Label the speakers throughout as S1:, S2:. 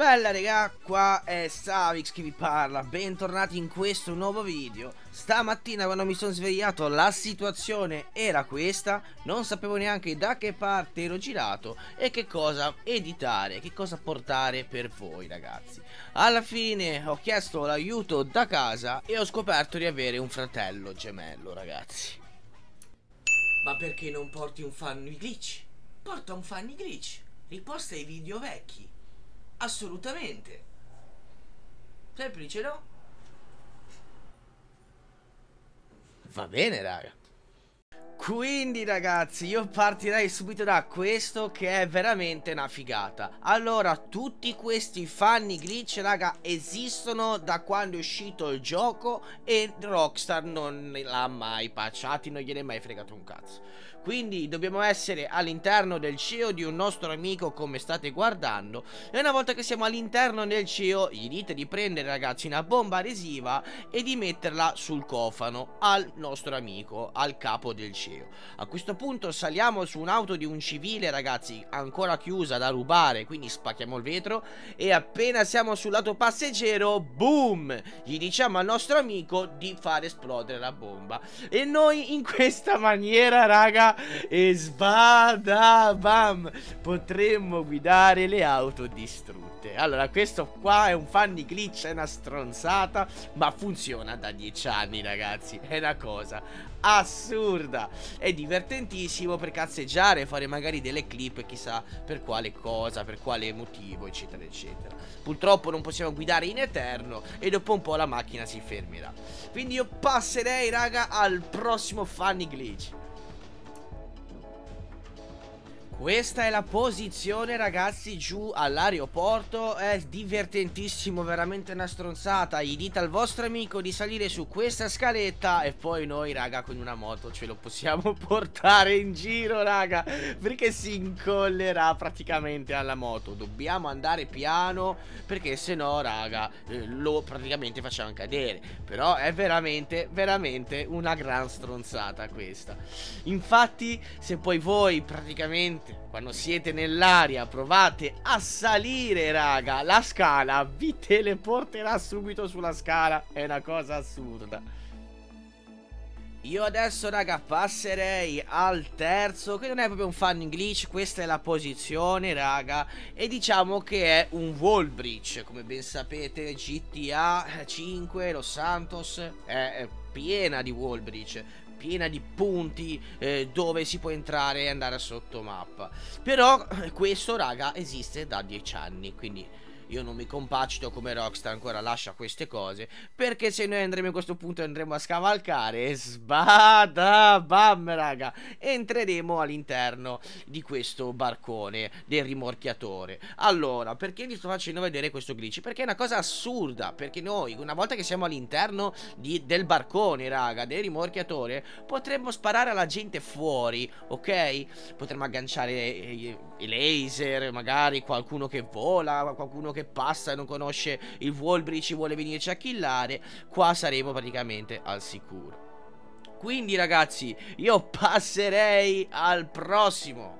S1: Bella raga, qua è Savix che vi parla, bentornati in questo nuovo video. Stamattina quando mi sono svegliato la situazione era questa. Non sapevo neanche da che parte ero girato e che cosa editare, che cosa portare per voi ragazzi. Alla fine ho chiesto l'aiuto da casa e ho scoperto di avere un fratello gemello ragazzi. Ma perché non porti un funny glitch? Porta un funny glitch, riposta i video vecchi Assolutamente. Semplice, no? Va bene, raga. Quindi ragazzi io partirei subito da questo che è veramente una figata Allora tutti questi funny glitch raga esistono da quando è uscito il gioco E Rockstar non l'ha mai patchati, non gliene è mai fregato un cazzo quindi dobbiamo essere all'interno del CEO di un nostro amico come state guardando. E una volta che siamo all'interno del CEO gli dite di prendere ragazzi una bomba adesiva E di metterla sul cofano al nostro amico, al capo del CEO A questo punto saliamo su un'auto di un civile ragazzi ancora chiusa da rubare Quindi spacchiamo il vetro. E appena siamo sul lato passeggero, boom! Gli diciamo al nostro amico di far esplodere la bomba. E noi in questa maniera raga e sbada bam potremmo guidare le auto distrutte. Allora questo qua è un funny glitch è una stronzata ma funziona da 10 anni ragazzi. È una cosa assurda. È divertentissimo per cazzeggiare fare magari delle clip chissà per quale cosa per quale motivo eccetera eccetera. Purtroppo non possiamo guidare in eterno e dopo un po' la macchina si fermerà. Quindi io passerei raga al prossimo funny glitch Questa è la posizione ragazzi giù all'aeroporto. È divertentissimo, veramente una stronzata. Gli dite al vostro amico di salire su questa scaletta E poi noi raga con una moto ce lo possiamo portare in giro raga Perché si incollerà praticamente alla moto. Dobbiamo andare piano perché se no raga eh, lo praticamente facciamo cadere. Però è veramente, veramente una gran stronzata questa. Infatti se poi voi praticamente quando siete nell'aria provate a salire raga. La scala vi teleporterà subito sulla scala. È una cosa assurda. Io adesso raga passerei al terzo che non è proprio un funny glitch Questa è la posizione raga. E diciamo che è un wall breach Come ben sapete GTA 5 Los Santos è piena di wall breach piena di punti eh, dove si può entrare e andare sotto mappa. Però eh, questo, raga, esiste da 10 anni, quindi io non mi compacito come Rockstar ancora lascia queste cose Perché se noi andremo a questo punto andremo a scavalcare Sbada bam raga Entreremo all'interno di questo barcone del rimorchiatore Allora perché vi sto facendo vedere questo glitch? Perché è una cosa assurda Perché noi una volta che siamo all'interno del barcone raga Del rimorchiatore Potremmo sparare alla gente fuori Ok? Potremmo agganciare i, i laser Magari qualcuno che vola Qualcuno che che passa e non conosce il Wallbridge vuole venirci a killare, qua saremo praticamente al sicuro. Quindi ragazzi, io passerei al prossimo.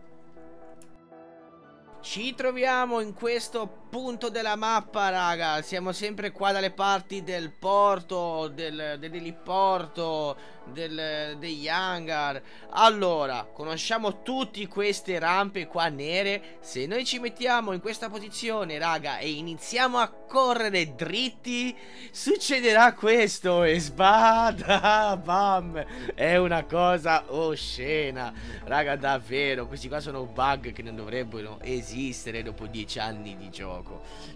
S1: Ci troviamo in questo punto della mappa, raga. Siamo sempre qua dalle parti del porto, del, dell'eliporto, del, degli hangar. Allora, conosciamo tutte queste rampe qua nere. Se noi ci mettiamo in questa posizione, raga, e iniziamo a correre dritti, succederà questo. E sbada, bam. È una cosa oscena. Raga, davvero, questi qua sono bug che non dovrebbero esistere dopo dieci anni di gioco.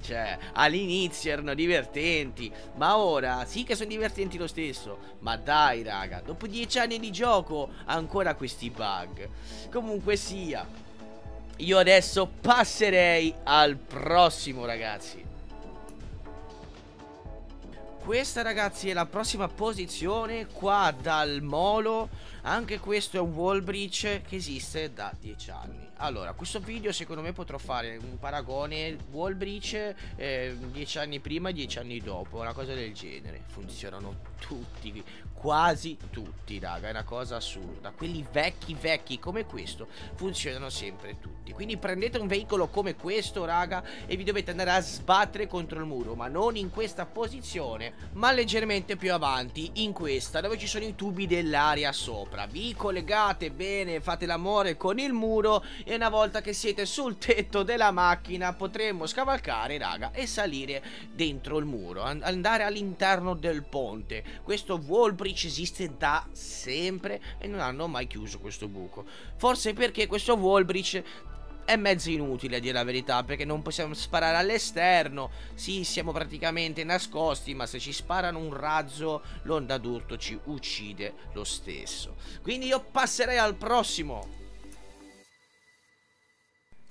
S1: Cioè, all'inizio erano divertenti, ma ora sì che sono divertenti lo stesso. Ma dai, raga, dopo dieci anni di gioco ancora questi bug. Comunque sia, io adesso passerei al prossimo, ragazzi. Questa ragazzi è la prossima posizione qua dal molo Anche questo è un wall breach che esiste da 10 anni Allora, questo video secondo me potrò fare un paragone wall breach 10 eh, anni prima e 10 anni dopo Una cosa del genere Funzionano tutti quasi tutti, raga, è una cosa assurda. Quelli vecchi vecchi come questo funzionano sempre tutti. Quindi prendete un veicolo come questo, raga, e vi dovete andare a sbattere contro il muro, ma non in questa posizione, ma leggermente più avanti, in questa, dove ci sono i tubi dell'aria sopra. Vi collegate bene, fate l'amore con il muro e una volta che siete sul tetto della macchina potremo scavalcare, raga, e salire dentro il muro, andare all'interno del ponte. Questo wall bridge Twitch esiste da sempre e non hanno mai chiuso questo buco. Forse perché questo Wallbridge è mezzo inutile a dire la verità perché non possiamo sparare all'esterno. Sì siamo praticamente nascosti ma se ci sparano un razzo l'onda d'urto ci uccide lo stesso. Quindi io passerei al prossimo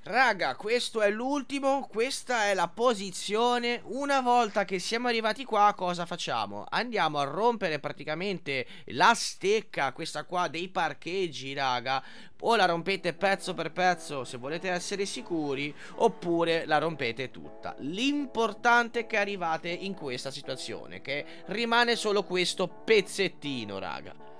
S1: Raga, questo è l'ultimo, questa è la posizione. Una volta che siamo arrivati qua, cosa facciamo? Andiamo a rompere praticamente la stecca, questa qua, dei parcheggi, raga. O la rompete pezzo per pezzo se volete essere sicuri, oppure la rompete tutta. L'importante è che arrivate in questa situazione, che rimane solo questo pezzettino, raga.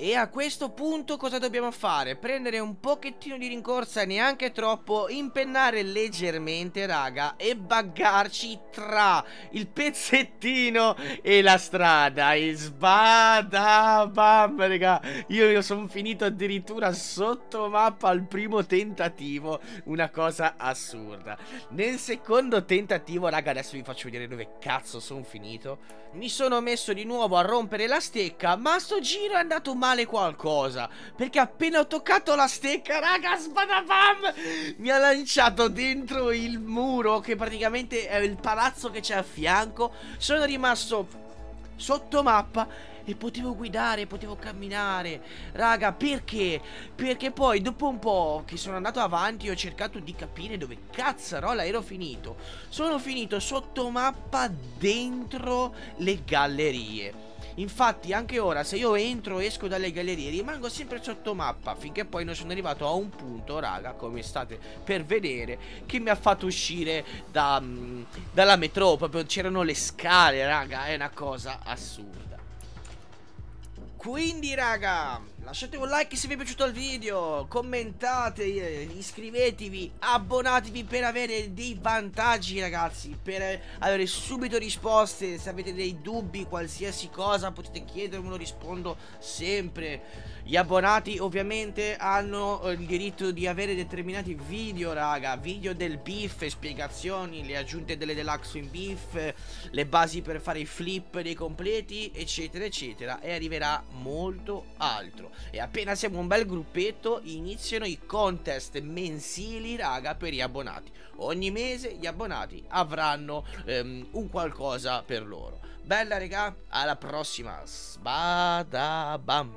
S1: E a questo punto cosa dobbiamo fare? Prendere un pochettino di rincorsa, neanche troppo, impennare leggermente, raga, e buggarci tra il pezzettino e la strada. E sbada, bam, raga. Io, io sono finito addirittura sotto mappa al primo tentativo, una cosa assurda. Nel secondo tentativo, raga, adesso vi faccio vedere dove cazzo sono finito. Mi sono messo di nuovo a rompere la stecca, ma sto giro è andato male male qualcosa Perché appena ho toccato la stecca, raga, sbadabam Mi ha lanciato dentro il muro Che praticamente è il palazzo che c'è a fianco Sono rimasto sotto mappa e potevo guidare, potevo camminare. Raga, perché? Perché poi dopo un po' che sono andato avanti ho cercato di capire dove cazzarola ero finito. Sono finito sotto mappa dentro le gallerie. Infatti anche ora se io entro e esco dalle gallerie rimango sempre sotto mappa Finché poi non sono arrivato a un punto raga come state per vedere Che mi ha fatto uscire da, mm, dalla metro. Proprio c'erano le scale raga È una cosa assurda. Quindi raga Lasciate un like se vi è piaciuto il video, commentate, iscrivetevi, abbonatevi per avere dei vantaggi ragazzi, per avere subito risposte, se avete dei dubbi, qualsiasi cosa potete chiedermelo, rispondo sempre. Gli abbonati ovviamente hanno eh, il diritto di avere determinati video raga, video del beef, spiegazioni, le aggiunte delle deluxe in beef, le basi per fare i flip dei completi eccetera eccetera e arriverà molto altro. E appena siamo un bel gruppetto iniziano i contest mensili raga per gli abbonati. Ogni mese gli abbonati avranno um, un qualcosa per loro. Bella raga, alla prossima. Sbada bam